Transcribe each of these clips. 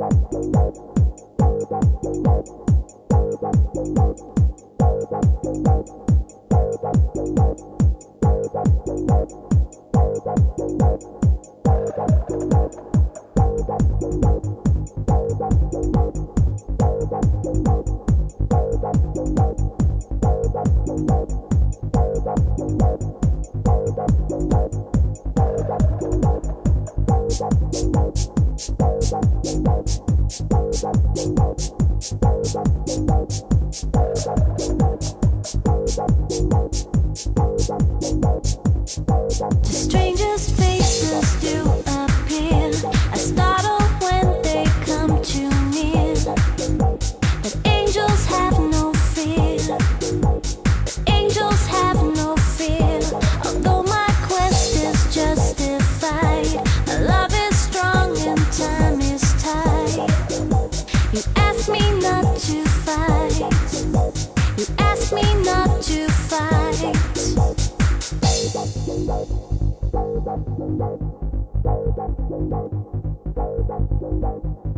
not to fight. You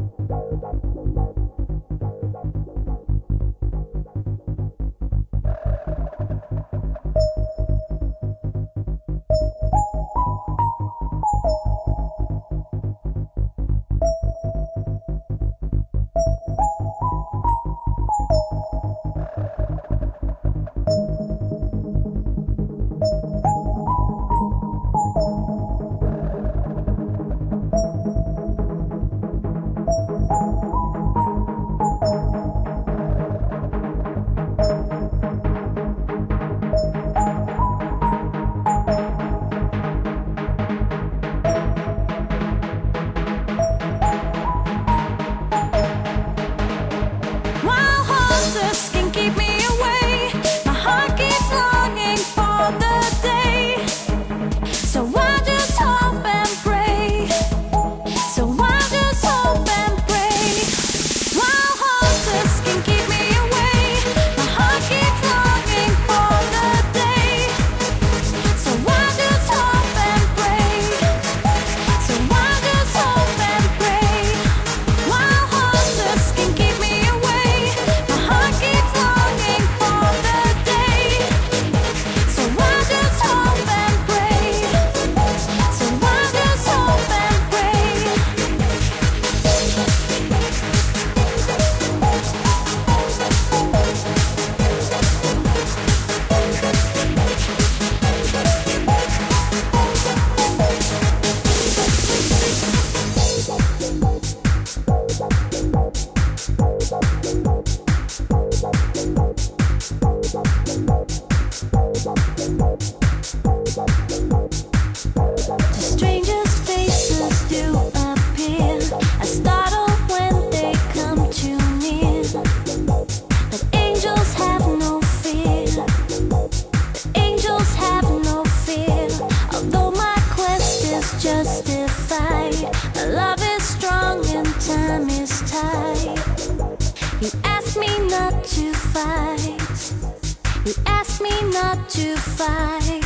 not to fight.